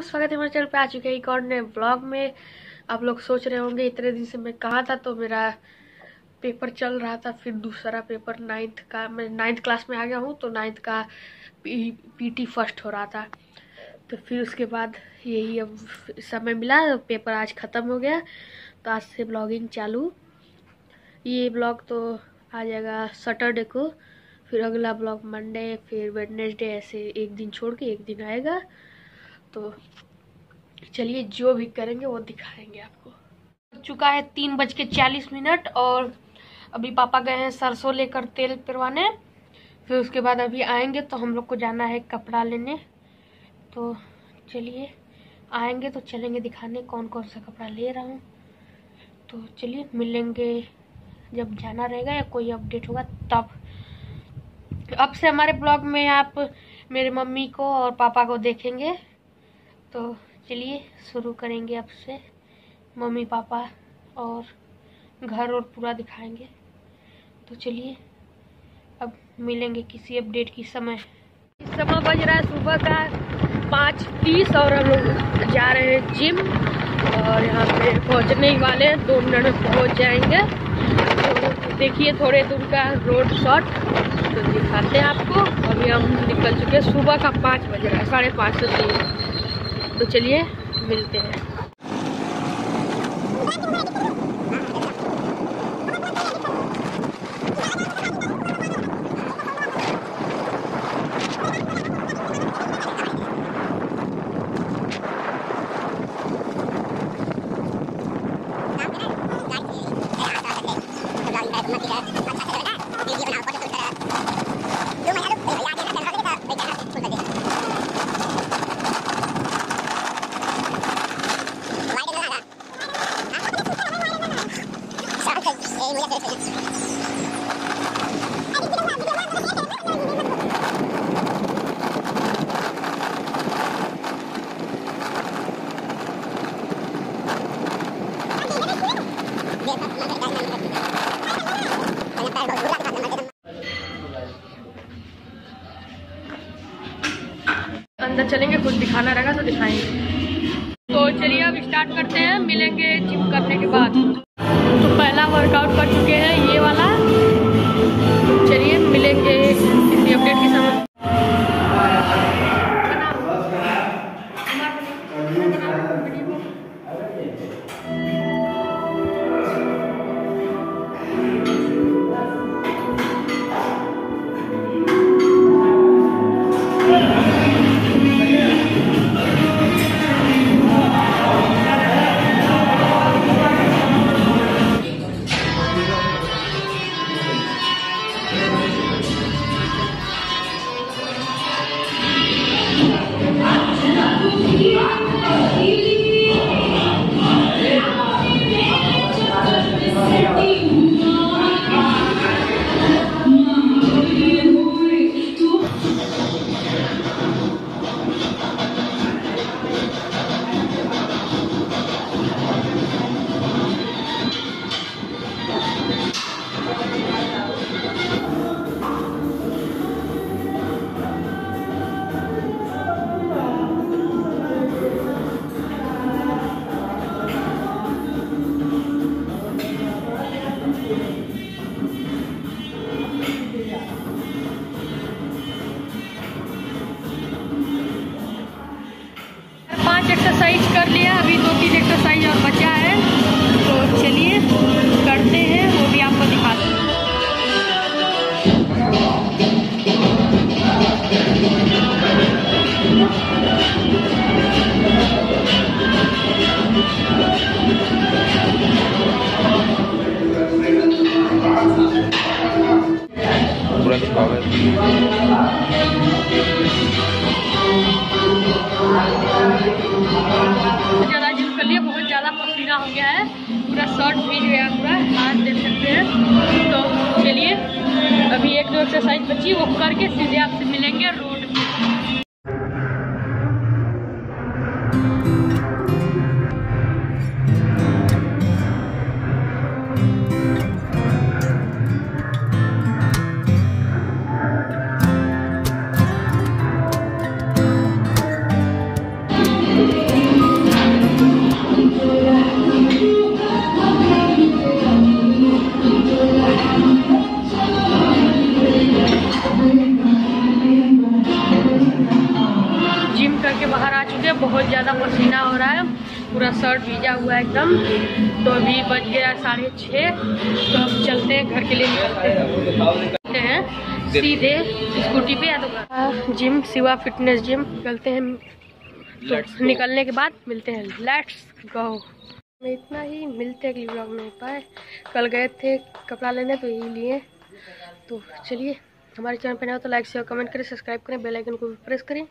लोगों स्वागत है, हमारे चैनल पे आ चुके हैं एक और नए ब्लॉग में। आप लोग सोच रहे होंगे, इतने दिन से मैं कहाँ था तो मेरा पेपर चल रहा था, फिर दूसरा पेपर नाइन्थ का, मैं नाइन्थ क्लास में आ गया हूँ तो नाइन्थ का पी पीटी फ़र्स्ट हो रहा था। तो फिर उसके बाद यही अब समय मिला, पेपर आज ख़त्म हो गया तो आज से ब्लॉगिंग चालू। ये ब्लॉग तो आ जाएगा सटरडे को, फिर अगला ब्लॉग मंडे फिर वेडनेसडे ऐसे एक दिन छोड़ के एक दिन आएगा। तो चलिए जो भी करेंगे वो दिखाएँगे आपको। चुका है तीन बज के चालीस मिनट और अभी पापा गए हैं सरसों लेकर तेल पिरवाने फिर उसके बाद अभी आएँगे तो हम लोग को जाना है कपड़ा लेने। तो चलिए, आएँगे तो चलेंगे दिखाने कौन कौन सा कपड़ा ले रहा हूँ। तो चलिए, मिलेंगे जब जाना रहेगा या कोई अपडेट होगा तब। अब से हमारे ब्लॉग में आप मेरे मम्मी को और पापा को देखेंगे। तो चलिए, शुरू करेंगे अब से। मम्मी, पापा और घर और पूरा दिखाएँगे। तो चलिए, अब मिलेंगे किसी अपडेट की समय। इस समय बज रहा है सुबह का पाँच तीस और हम लोग जा रहे हैं जिम और यहाँ पे पहुँचने ही वाले हैं। दो मिनट में पहुँच जाएँगे। तो देखिए थोड़े दूर का रोड शॉट तो दिखाते हैं आपको। अभी हम निकल चुके हैं। सुबह का पाँच बज रहा है, साढ़े पाँच से तीन। तो चलिए मिलते हैं। अंदर चलेंगे, कुछ दिखाना रहेगा तो दिखाएँगे। तो चलिए, अब स्टार्ट करते हैं, मिलेंगे जिम करने के बाद। तो पहला वर्कआउट कर चुके हैं। एक्सरसाइज कर लिया। अभी दो तीन एक्सरसाइज और बचा है। तो चलिए, करते हैं, वो भी आपको दिखाते हैं ज़्यादा यूज़ कर लिया, बहुत ज़्यादा पसीना हो गया है। पूरा शर्ट भी गया पूरा हाथ देख सकते हैं। तो चलिए, अभी एक दो एक्सरसाइज बची, वो करके सीधे आपसे मिलेंगे रोड पे ज़्यादा पसीना हो रहा है। पूरा शर्ट भीजा हुआ है एकदम। तो अभी बज गया साढ़े छः। तो अब चलते हैं घर के लिए निकलते हैं। सीधे स्कूटी पे या तो जिम शिवा फिटनेस जिम। निकलते हैं। तो निकलने के बाद मिलते हैं। लेट्स गो मैं इतना ही मिलते हैं अगली ब्लॉग में। पाए कल गए थे कपड़ा लेने तो यही लिए। तो चलिए हमारे चैनल पर नए हो तो लाइक शेयर कमेंट करें सब्सक्राइब करें बेल आइकन को भी प्रेस करें।